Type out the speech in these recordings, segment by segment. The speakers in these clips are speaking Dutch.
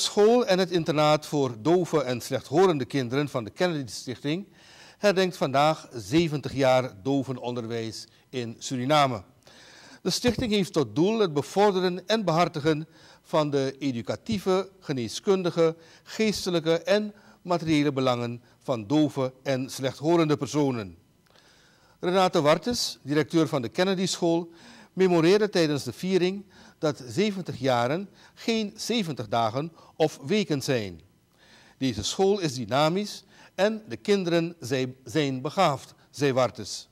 school en het internaat voor dove en slechthorende kinderen van de Kennedy Stichting herdenkt vandaag 70 jaar dovenonderwijs in Suriname. De stichting heeft tot doel het bevorderen en behartigen van de educatieve, geneeskundige, geestelijke en materiële belangen van dove en slechthorende personen. Renate Wartes, directeur van de Kennedy School, memoreerde tijdens de viering dat 70 jaren geen 70 dagen of weken zijn. Deze school is dynamisch en de kinderen zijn begaafd, zei Wartes.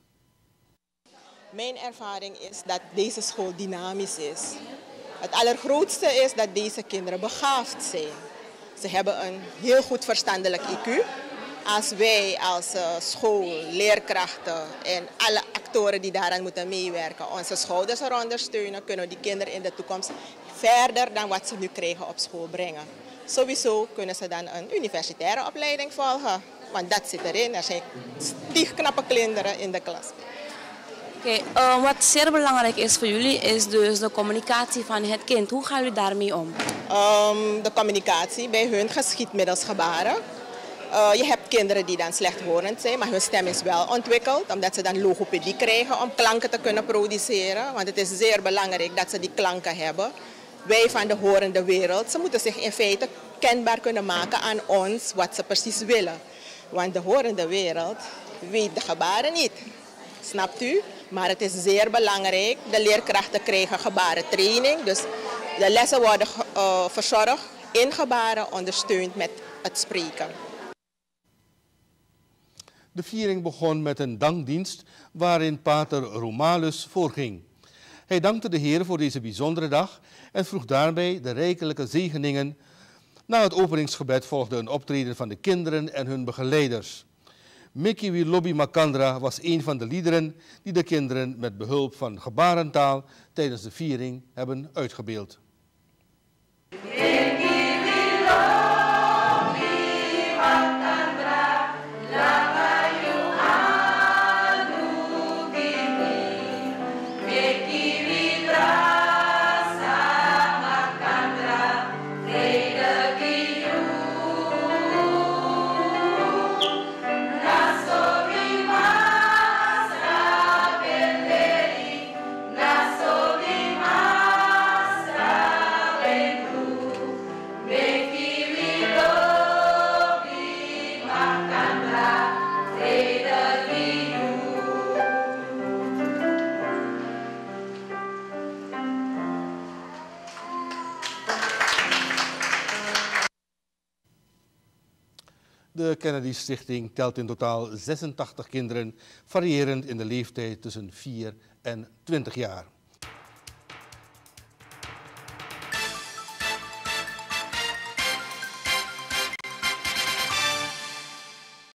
Mijn ervaring is dat deze school dynamisch is. Het allergrootste is dat deze kinderen begaafd zijn. Ze hebben een heel goed verstandelijk IQ. Als wij als uh, school, leerkrachten en alle actoren die daaraan moeten meewerken onze schouders er ondersteunen, kunnen we die kinderen in de toekomst verder dan wat ze nu krijgen op school brengen. Sowieso kunnen ze dan een universitaire opleiding volgen, want dat zit erin. Er zijn stiefknappe kinderen in de klas. Oké, uh, wat zeer belangrijk is voor jullie is dus de communicatie van het kind. Hoe gaan jullie daarmee om? Um, de communicatie bij hun geschiet middels gebaren. Uh, je hebt kinderen die dan slechthorend zijn, maar hun stem is wel ontwikkeld. Omdat ze dan logopedie krijgen om klanken te kunnen produceren. Want het is zeer belangrijk dat ze die klanken hebben. Wij van de horende wereld, ze moeten zich in feite kenbaar kunnen maken aan ons wat ze precies willen. Want de horende wereld weet de gebaren niet. Snapt u? Maar het is zeer belangrijk. De leerkrachten krijgen gebarentraining. Dus de lessen worden uh, verzorgd in gebaren, ondersteund met het spreken. De viering begon met een dankdienst waarin pater Romalus voorging. Hij dankte de Heer voor deze bijzondere dag en vroeg daarbij de rijkelijke zegeningen. Na het openingsgebed volgde een optreden van de kinderen en hun begeleiders. Mickey Wilobi Makandra was een van de liederen die de kinderen met behulp van gebarentaal tijdens de viering hebben uitgebeeld. De Kennedy Stichting telt in totaal 86 kinderen, variërend in de leeftijd tussen 4 en 20 jaar.